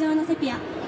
上のセピア。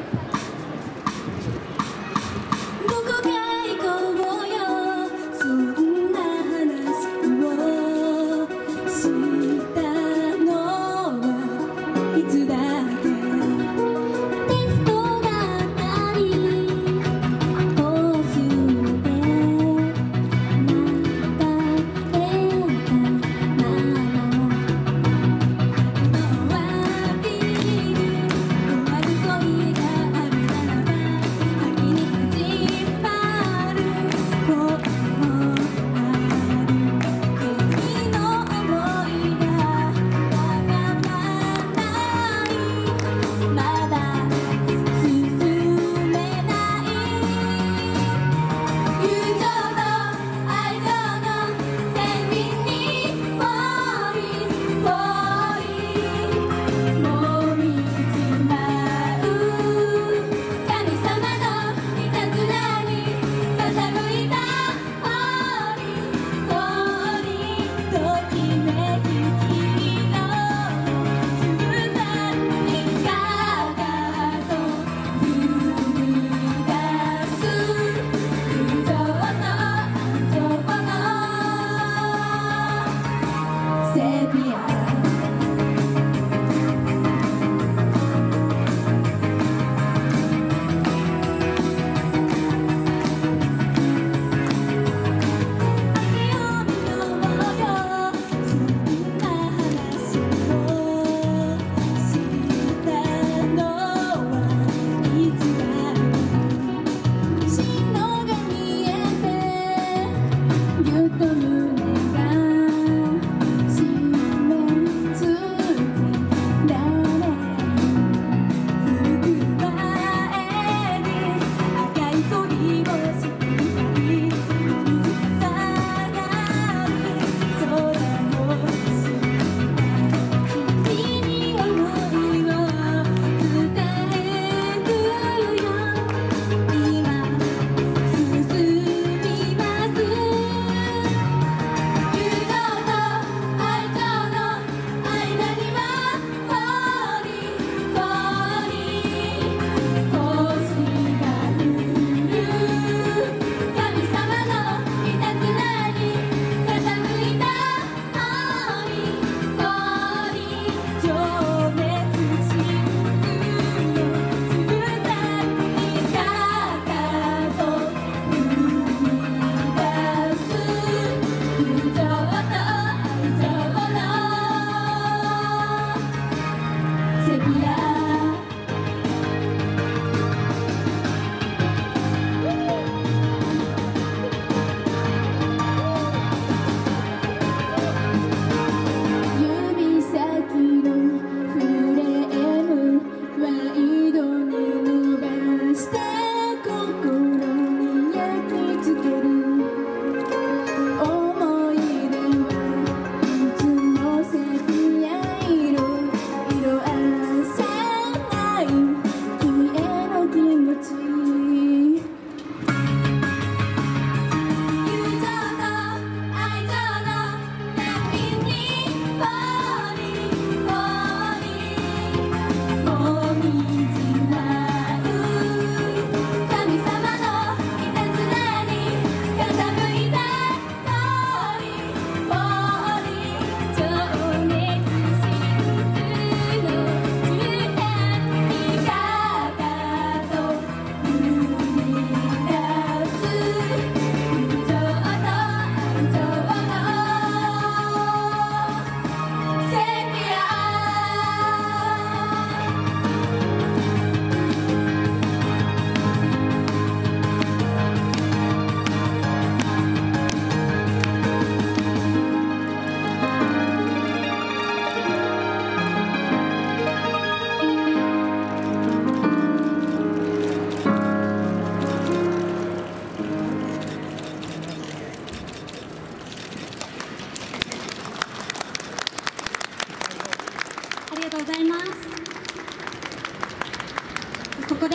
ございます。ここで